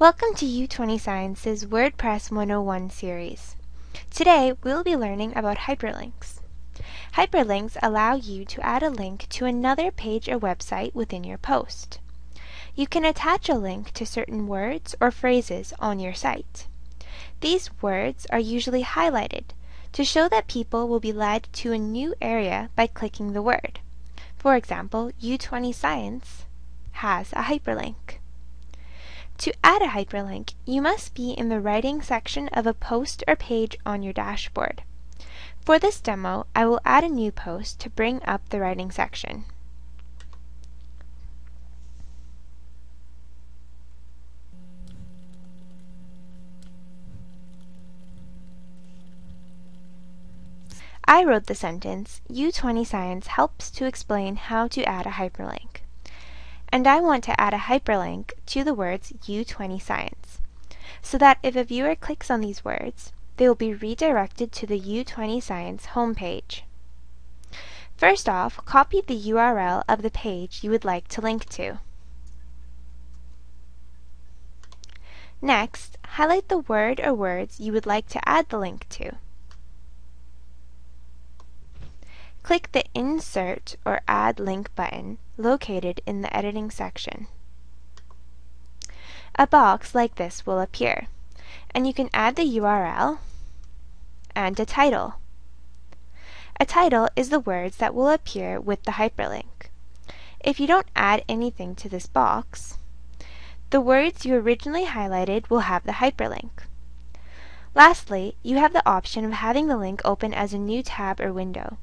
Welcome to U20 Science's WordPress 101 series. Today we'll be learning about hyperlinks. Hyperlinks allow you to add a link to another page or website within your post. You can attach a link to certain words or phrases on your site. These words are usually highlighted to show that people will be led to a new area by clicking the word. For example, U20 Science has a hyperlink. To add a hyperlink, you must be in the writing section of a post or page on your dashboard. For this demo, I will add a new post to bring up the writing section. I wrote the sentence, U20 Science helps to explain how to add a hyperlink and I want to add a hyperlink to the words U20 Science, so that if a viewer clicks on these words, they will be redirected to the U20 Science homepage. First off, copy the URL of the page you would like to link to. Next, highlight the word or words you would like to add the link to. Click the Insert or Add Link button located in the Editing section. A box like this will appear, and you can add the URL and a title. A title is the words that will appear with the hyperlink. If you don't add anything to this box, the words you originally highlighted will have the hyperlink. Lastly, you have the option of having the link open as a new tab or window.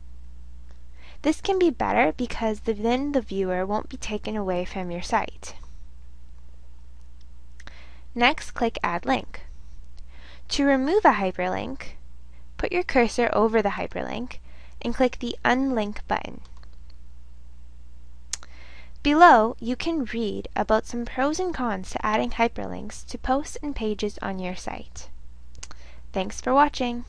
This can be better because then the viewer won't be taken away from your site. Next, click Add Link. To remove a hyperlink, put your cursor over the hyperlink and click the Unlink button. Below, you can read about some pros and cons to adding hyperlinks to posts and pages on your site. Thanks for watching.